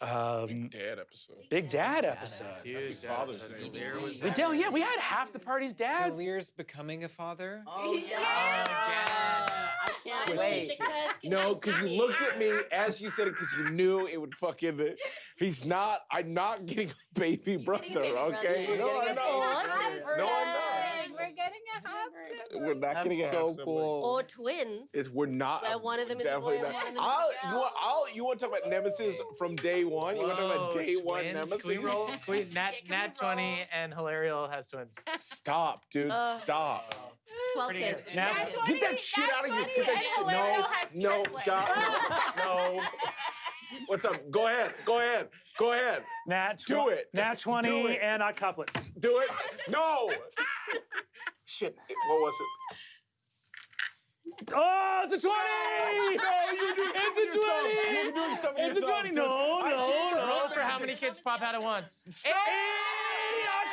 Um, Dad episode. Big Dad episode. Huge Father's episode. Day. Gilear was We there. yeah, we had half the party's dads. Gilear's becoming a father. Oh, yeah. I can't wait. No, because you looked at me as you said it because you knew it would fucking. He's not. I'm not getting a baby brother. getting a baby okay. brother. No, You're I'm getting a not. baby brother. No, I'm not. We're getting a half We're not That's getting a so half cool. Or twins. It's we're not. Where one of them is a definitely boy and not. one of them is a I'll, girl. want, I'll, you want to talk about Nemesis from day one? You want to talk about Whoa, day one twins? Nemesis? Can we roll? Can we, Nat, Yeah, can Nat we roll? 20 and Hilario has twins. Stop, dude. Uh, stop. 12 Pretty kids. good. Now- Nat Get that shit Nat out of here. Get that shit. No, has no, triplets. God, no. What's up? Go ahead. Go ahead. Go ahead. Nat Do tw- it. Nat 20 it. and uh, couplets. Do it. No. Shit. What was it? Oh, it's a 20! No, you're It's a 20! You're doing stuff with It's a 20. No, no, no. Roll for how many kids pop out at once. Hey,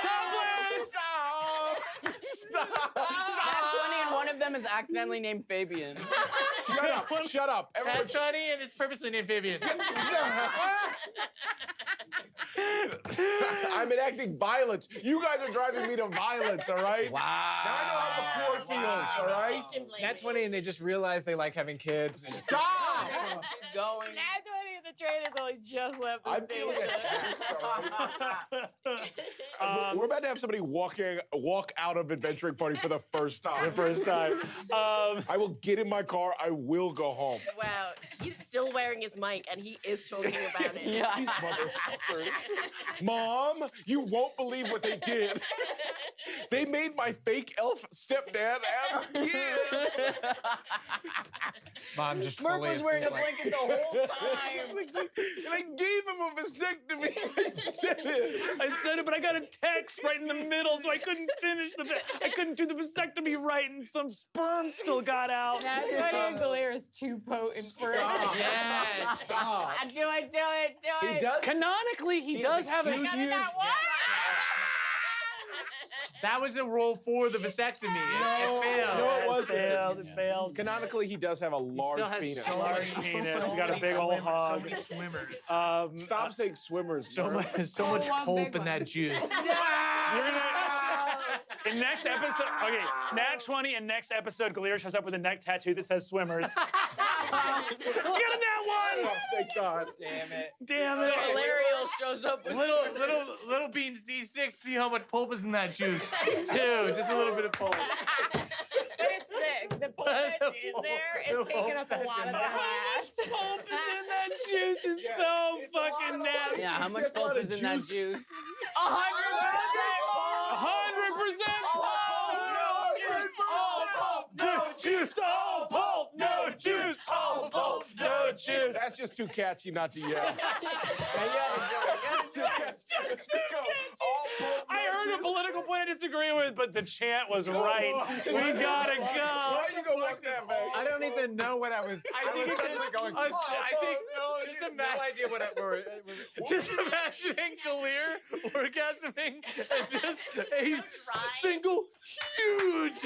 couplets! Stop! Stop! Nat 20 and one of them is accidentally named Fabian. Shut up! Shut up! Everyone, Nat 20 and it's purposely named Fabian. I'm enacting violence. You guys are driving me to violence, all right? Wow. Now I know how the core feels, all right? Nat 20 and they just realize they like having kids. and- Stop! Going. Nat 20 and the train has only just left the I'm feeling attacked, all right? Um, We're about to have somebody walking, walk out of adventuring party for the first time. the first time. Um, I will get in my car. I will go home. Wow, he's still wearing his mic and he is talking about it. Yeah. These motherfuckers. Mom, you won't believe what they did. They made my fake elf stepdad have kids. Mom just Murph fully was wearing a asleep, like- blanket the whole time. and I gave him a vasectomy. I said it. I said it, but I got a text right in the middle, so I couldn't finish the. I couldn't do the vasectomy right, and some sperm still got out. Nat 20 and is too potent for Stop. it. Yes. Stop. do it, do it, do it. He it. does. Canonically, he, He does have a huge- huge. Got it that one? That was a roll for the vasectomy. It- No, it failed. no, it It wasn't. Failed. It failed. Canonically, he does have a large Still has penis. so Large penis. so He's got a big old hog. So many swimmers. Um, Stop saying swimmers. So Murph. much, so Oh, much pulp in that juice. You're gonna. In next episode, okay, Nat 20 and next episode, Galera shows up with a neck tattoo that says swimmers. Get a Nat Oh, one! thank God. Damn it. Damn it. Hilarious shows up with little, little, little beans D6. See how much pulp is in that juice. Two, just a little bit of pulp. Pulp that's there is taking up a lot of the glass. Pulp is in that juice is so It's a lot fucking of- nasty. Yeah, how much It's a lot pulp is in that juice. juice? A hundred percent pulp. No juice, all pulp. No juice, all pulp. No juice. That's just too catchy not to yell. Yeah, yeah, Too catchy not to go. All pulp, I no heard a political point I disagree with, but the chant was Come right. on. We gotta go. Why go. you gonna walk that back? I don't even know what I was. I, think was it's suddenly just going. a- I think- no, just just imagine- no idea what I were. it was- Just imagining Gilear orgasming and just a single huge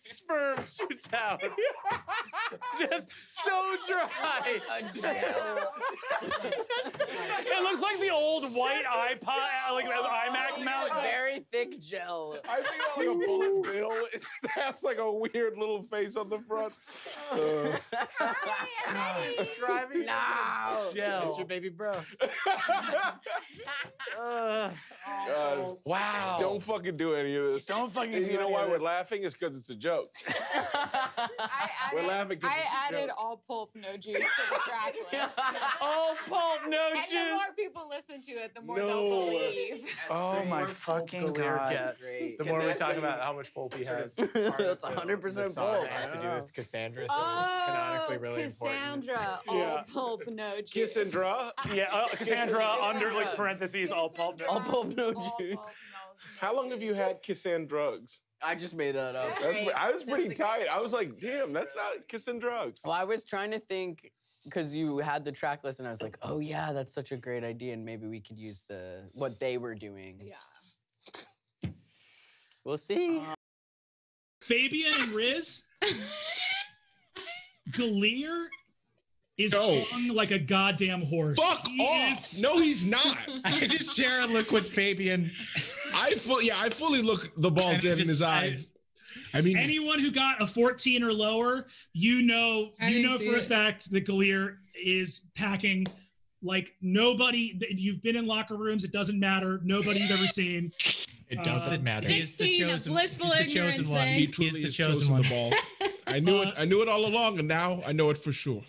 sperm shoots out. just so dry. It looks like the old white iPod, like iMac mouse. Very thick gel. I think about like a bullet bill. It just has like a weird little face on the front. Uh, Driving No. It's your baby bro. Ugh. uh, Wow. don't fucking do any of this. Don't fucking And do you know any why of we're this. laughing? It's because it's a joke. I We're added, laughing 'cause I it's a added joke. all pulp, no juice to the track list. Oh, pulp, no and the more people listen to it, the more No. they'll believe. Oh my fucking pulp fucking Gilear gets, Great. The Can more we talk about how much pulp he has. That's 100% The song pulp. has to do with Cassandra, so it's canonically really important. Cassandra, all Yeah. pulp, no juice. Kissandra, Yeah, uh, Cassandra under like drugs. parentheses, all pulp. Cassandra, All pulp, no all juice. pulp, no how long have you had Kissan drugs? I just made that up. That's, Great. I was pretty tight. I was like, damn, that's not kissing drugs. Well, I was trying to think because you had the track list, and I was like, oh yeah, that's such a great idea, and maybe we could use the what they were doing. Yeah. We'll see. Um, Fabian and Riz, Gilear is No. hung like a goddamn horse. Fuck He off! is- No, he's not. I could just share a look with Fabian. I fully, yeah, I fully look the ball dead in his eye. I, mean, Anyone who got a 14 or lower, you know, I you know see for a fact that Gilear is packing like nobody. that You've been in locker rooms; it doesn't matter. Nobody you've ever seen. It doesn't Uh, matter. He's the chosen, blissful he's the chosen ignorance one. thing. he He's truly the chosen chosen one. the ball. I knew it. Uh, I knew it all along, and now I know it for sure.